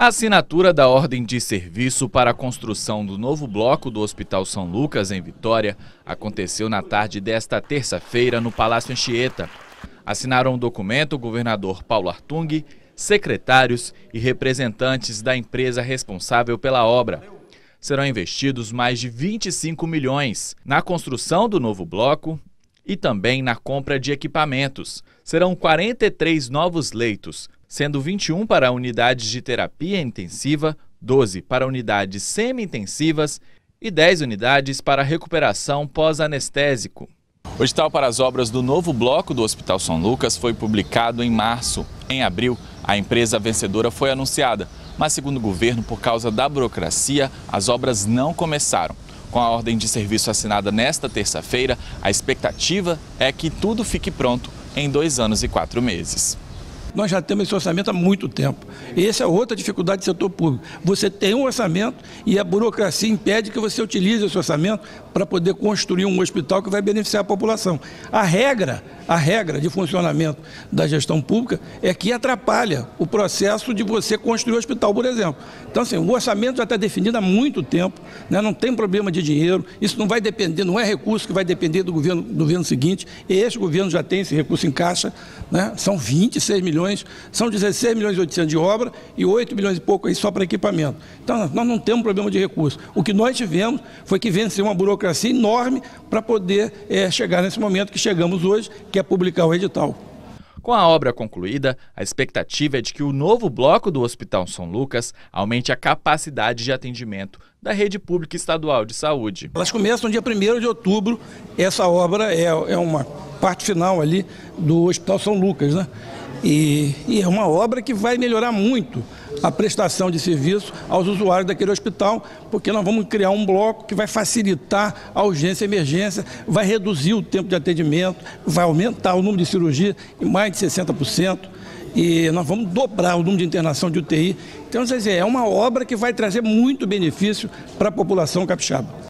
A assinatura da ordem de serviço para a construção do novo bloco do Hospital São Lucas, em Vitória, aconteceu na tarde desta terça-feira no Palácio Anchieta. Assinaram o documento o governador Paulo Artung, secretários e representantes da empresa responsável pela obra. Serão investidos mais de 25 milhões na construção do novo bloco e também na compra de equipamentos. Serão 43 novos leitos, sendo 21 para unidades de terapia intensiva, 12 para unidades semi-intensivas e 10 unidades para recuperação pós-anestésico. O edital para as obras do novo bloco do Hospital São Lucas foi publicado em março. Em abril, a empresa vencedora foi anunciada, mas, segundo o governo, por causa da burocracia, as obras não começaram. Com a ordem de serviço assinada nesta terça-feira, a expectativa é que tudo fique pronto em dois anos e quatro meses. Nós já temos esse orçamento há muito tempo. Essa é outra dificuldade do setor público. Você tem um orçamento e a burocracia impede que você utilize esse orçamento para poder construir um hospital que vai beneficiar a população. A regra, a regra de funcionamento da gestão pública é que atrapalha o processo de você construir o hospital, por exemplo. Então, assim, o orçamento já está definido há muito tempo, né? não tem problema de dinheiro, isso não vai depender, não é recurso que vai depender do governo, do governo seguinte. Este governo já tem esse recurso em caixa, né? são 26 milhões milhões, são 16 milhões e 800 de obra e 8 milhões e pouco aí só para equipamento. Então, nós não temos problema de recurso. O que nós tivemos foi que venceu uma burocracia enorme para poder é, chegar nesse momento que chegamos hoje, que é publicar o edital. Com a obra concluída, a expectativa é de que o novo bloco do Hospital São Lucas aumente a capacidade de atendimento da rede pública estadual de saúde. Elas começam dia 1 de outubro. Essa obra é, é uma parte final ali do Hospital São Lucas, né? E, e, é uma obra que vai melhorar muito a prestação de serviço aos usuários daquele hospital, porque nós vamos criar um bloco que vai facilitar a urgência e emergência, vai reduzir o tempo de atendimento, vai aumentar o número de cirurgias em mais de 60%, e nós vamos dobrar o número de internação de UTI. Então, quer dizer, é uma obra que vai trazer muito benefício para a população capixaba.